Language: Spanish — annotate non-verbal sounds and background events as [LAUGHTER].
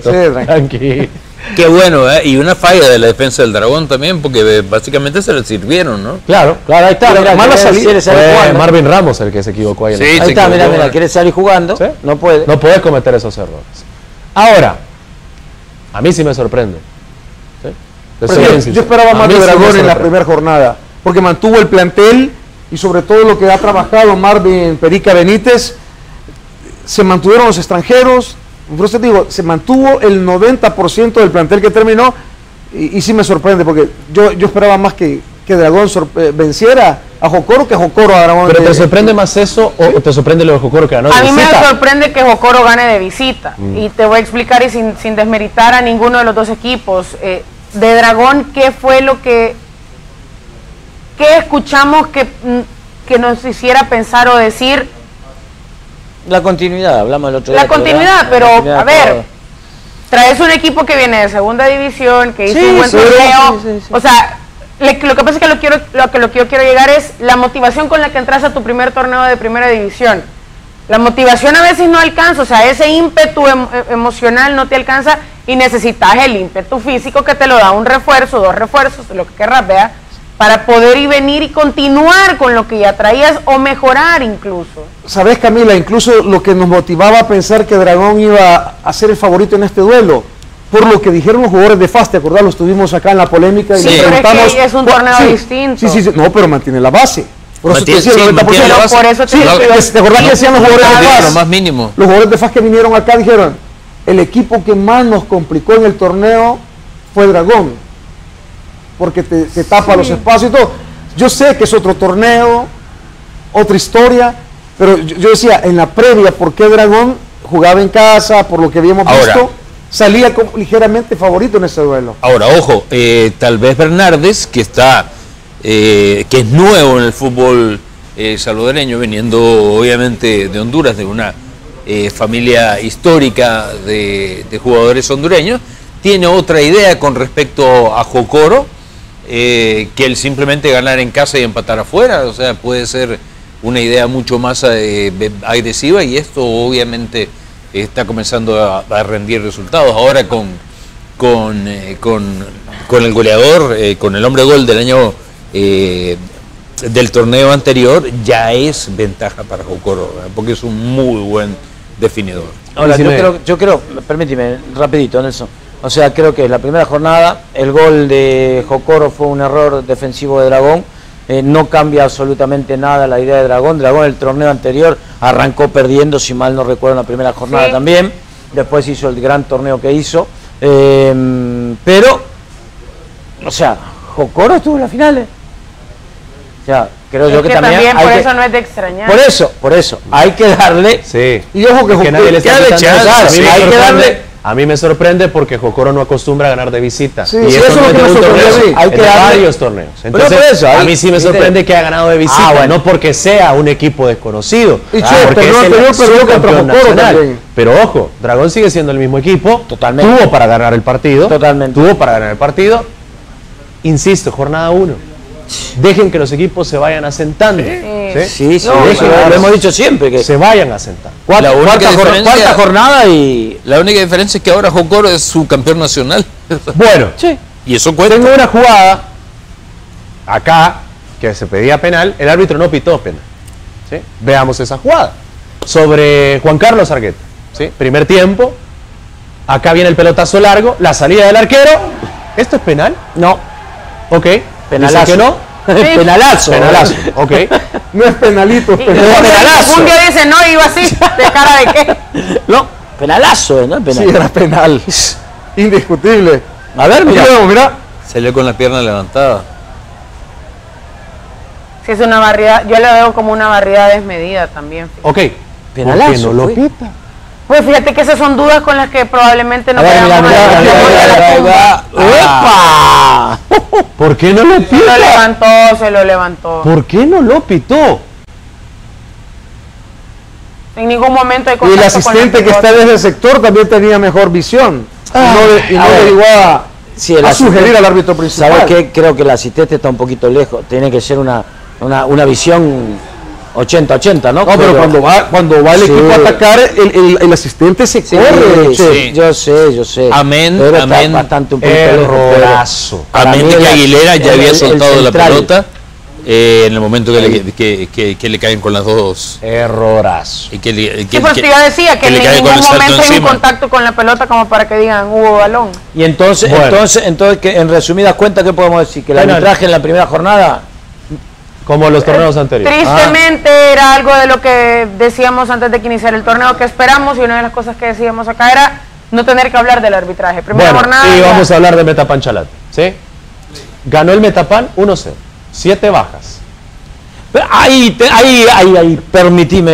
[LAUGHS] tranquilo. Qué bueno, ¿eh? Y una falla de la defensa del Dragón también, porque básicamente se le sirvieron, ¿no? Claro, claro, ahí está. Mira, mala salida. quiere salir Fue. Marvin Ramos el que se equivocó ahí. en Sí, Ahí está, mira, mira, quiere salir jugando. ¿Sí? No puede. No podés cometer esos errores. Ahora, a mí sí me sorprende. ¿Sí? Soy yo, esperaba más de sí Dragón en la primera jornada, porque mantuvo el plantel y sobre todo lo que ha trabajado Marvin Perica Benítez, se mantuvieron los extranjeros, por eso te digo, se mantuvo el 90% del plantel que terminó y, y sí me sorprende, porque yo, yo esperaba más que, que Dragón eh, venciera a Jocoro que Jocoro a Dragón. ¿Pero Eh, te sorprende más eso o o te sorprende lo de Jocoro que ganó de A mí me sorprende que Jocoro gane de visita. Y te voy a explicar y sin, sin desmeritar a ninguno de los dos equipos. Eh, de Dragón, ¿qué fue lo que... ¿Qué escuchamos que, mm, que nos hiciera pensar o decir La continuidad, hablamos el otro día. la continuidad? ¿verdad? Pero, La continuidad a de ver, traes un equipo que viene de segunda división, que hizo Sí, un buen torneo. sí, sí, sí. O sea, le- lo que pasa es que lo, quiero, lo que lo que yo quiero llegar es la motivación con la que entras a tu primer torneo de primera división. La motivación a veces no alcanza, o sea, ese ímpetu em- em- emocional no te alcanza y necesitas el ímpetu físico que te lo da un refuerzo, dos refuerzos, lo que querrás, vea, para poder ir venir y continuar con lo que ya traías o mejorar incluso. Sabes Camila, incluso lo que nos motivaba a pensar que Dragón iba a ser el favorito en este duelo, por lo que dijeron los jugadores de FAS, ¿te acordás? Los tuvimos acá en la polémica y Sí, le pero es que preguntamos. es un torneo sí, distinto. Sí, sí, sí, no, pero mantiene la base. Por eso te el sí, 90%. mantiene la Pero base. por eso te Sí, pero ¿te acordás que decían los jugadores de Lo FAS? más mínimo. Los jugadores de FAS que vinieron acá dijeron, el equipo que más nos complicó en el torneo fue Dragón, porque te, te tapa los espacios y todo. Yo sé que es otro torneo, otra historia, pero yo, yo decía, en la previa, ¿por qué Dragón jugaba en casa, por lo que habíamos Ahora. visto, salía como ligeramente favorito en ese duelo? Ahora, ojo, eh, tal vez Bernardes, que está, eh, que es nuevo en el fútbol eh, salvadoreño, viniendo obviamente de Honduras, de una eh, familia histórica de, de jugadores hondureños, tiene otra idea con respecto a Jocoro, eh, que el simplemente ganar en casa y empatar afuera, o sea, puede ser una idea mucho más eh, agresiva y esto obviamente está comenzando a, a rendir resultados. Ahora con, con, eh, con, con el goleador, eh, con el hombre gol del año eh, del torneo anterior, ya es ventaja para Jocoro, ¿verdad? porque es un muy buen definidor. Ahora, yo creo, yo creo, permíteme, rapidito, Nelson. O sea, creo que la primera jornada, el gol de Jocoro fue un error defensivo de Dragón. eh, no cambia absolutamente nada la idea de Dragón. Dragón el torneo anterior arrancó perdiendo, si mal no recuerdo, en la primera jornada Sí. también. Después hizo el gran torneo que hizo. Eh, pero, o sea, Jocoro estuvo en las finales. O sea, creo Es yo que, que también, también hay por que- eso no es de extrañar. por eso, por eso, hay que darle Sí. Y ojo que Es que Jocoro- nadie le está hay que darle- a mí me sorprende porque Jocoro no acostumbra a ganar de visita. Sí, y sí, eso es lo que me torneo. Hay que darle- varios torneos. Entonces, por eso, a mí sí me sorprende que haya ganado de visita, Ah, bueno. no porque sea un equipo desconocido. Y ah, porque pero es el nacional. también. Pero ojo, Dragón sigue siendo el mismo equipo. Totalmente. Tuvo para ganar el partido. Totalmente. Tuvo para ganar el partido. Insisto, jornada 1. Dejen que los equipos se vayan asentando. ¿sí? Sí, sí, No, eso claro. lo hemos dicho siempre. Que Se vayan cuarta, La única cuarta jornada y. La única diferencia es que ahora Jocoro es su campeón nacional. [LAUGHS] Bueno, y eso cuenta. Tengo una jugada acá que se pedía penal, el árbitro no pitó penal. ¿sí? Veamos esa jugada. Sobre Juan Carlos Argueta. ¿sí? Primer tiempo, acá viene el pelotazo largo, la salida del arquero. ¿Esto es penal? No, Ok. penalazo. ¿Dice que no? [LAUGHS] penalazo. Penalazo. Ok. [LAUGHS] No es penalito, es penal. penalazo. un día dice no, iba así, de cara de qué. [LAUGHS] No, penalazo, eh, no es Sí, penal. era penal. Indiscutible. A ver, Mira, mira. mira. Salió con la pierna levantada. Si es una barrida, yo la veo como una barrida desmedida también. Ok. Penalazo, ¿Por qué no lo fue. pita? Pues fíjate que esas son dudas con las que probablemente no. ¡Epa! ¿Por qué no lo Se lo levantó, se lo levantó. ¿Por qué no lo pitó? En ningún momento hay Y el con asistente que está desde el sector también tenía mejor visión. y no, y le llegó a, Sí, el a sugerir al árbitro principal. ¿Sabes qué? Creo que el asistente está un poquito lejos. Tiene que ser una, una, una visión 80-80, ¿no? No, pero, cuando va, cuando va el Sí. equipo a atacar, el, el- el asistente se Sí, corre. sí, yo sé, yo sé. Amén, Pero está amén. bastante un pero- Errorazo. Amén de que Aguilera ya el- había soltado la pelota eh, en el momento que le, que, que- que le caen con las dos. Errorazo. Y que, le- que- Sí, pues que- yo decía que, que le en ningún el salto momento hay un contacto con la pelota como para que digan hubo balón. Y entonces, Bueno. entonces, entonces que en resumidas cuentas, ¿qué podemos decir? Que el arbitraje en la primera jornada, Como los torneos anteriores. Tristemente era algo de lo que decíamos antes de que iniciara el torneo que esperamos y una de las cosas que decíamos acá era no tener que hablar del arbitraje. Primera Bueno, jornada. y ya- vamos a hablar de Metapan Chalat. ¿sí? Ganó el Metapan 1-0. Siete bajas. ahí, te- ahí, ahí, ahí, permitime